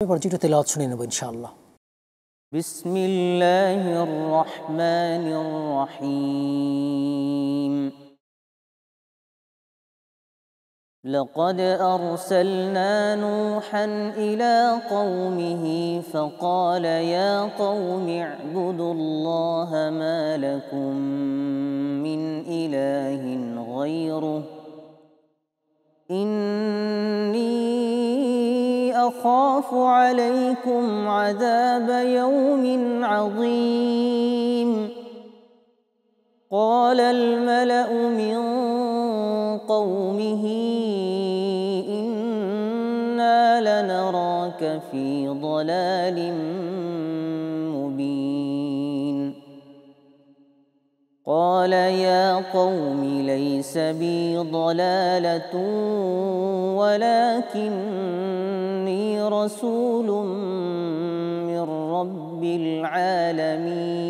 এবার যেটা তেলাওয়াত শুনে নেব ইনশাআল্লাহ بسم الله الرحمن الرحيم لقد أرسلنا نوحا إلى قومه فقال يا قوم اعبدوا الله ما لكم أخاف عليكم عذاب يوم عظيم. قال الملأ من قومه إنا لنراك في ضلال مبين. قال يا قوم ليس بي ضلالة ولكني رسول من رب العالمين.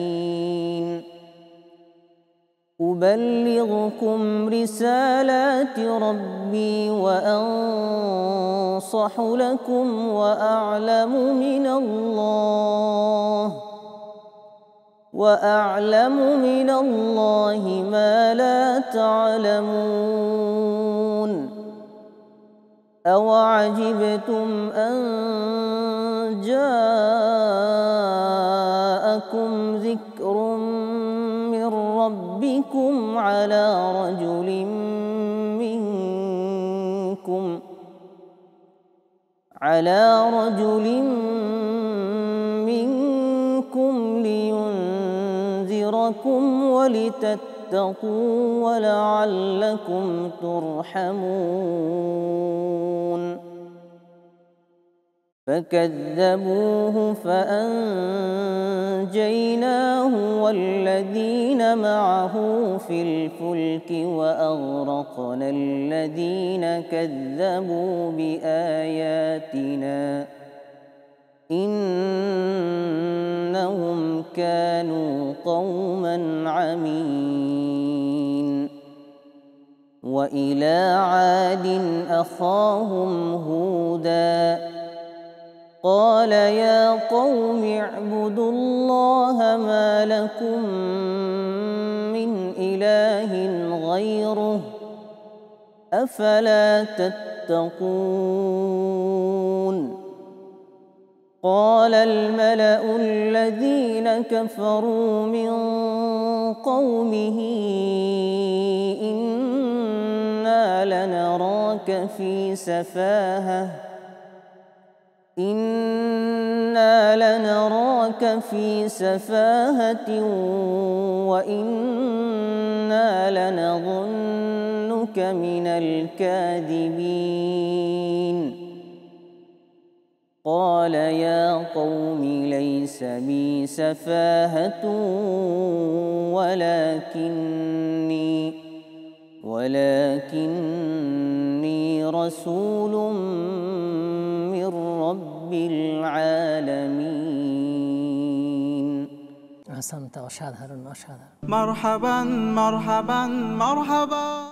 أبلغكم رسالات ربي وأنصح لكم وأعلم من الله وأعلم من الله ما لا تعلمون. أوعجبتم أن جاءكم ذكر من ربكم على رجل منكم على رجل لينذركم ولتتقوا ولعلكم ترحمون فكذبوه فأنجيناه والذين معه في الفلك وأغرقنا الذين كذبوا بآياتنا إنهم كانوا قوما عمين وإلى عاد أخاهم هوداً قال يا قوم اعبدوا الله ما لكم من إله غيره أفلا تتقون قال الملأ الذين كفروا من قومه إنا لنراك في سفاهة. إنا لنراك في سفاهة وإنا لنظنك من الكاذبين. قال يا قوم ليس بي سفاهة ولكني ولكني رسول من رب العالمين. أحسنت أشهد أشهد مرحبا مرحبا مرحبا.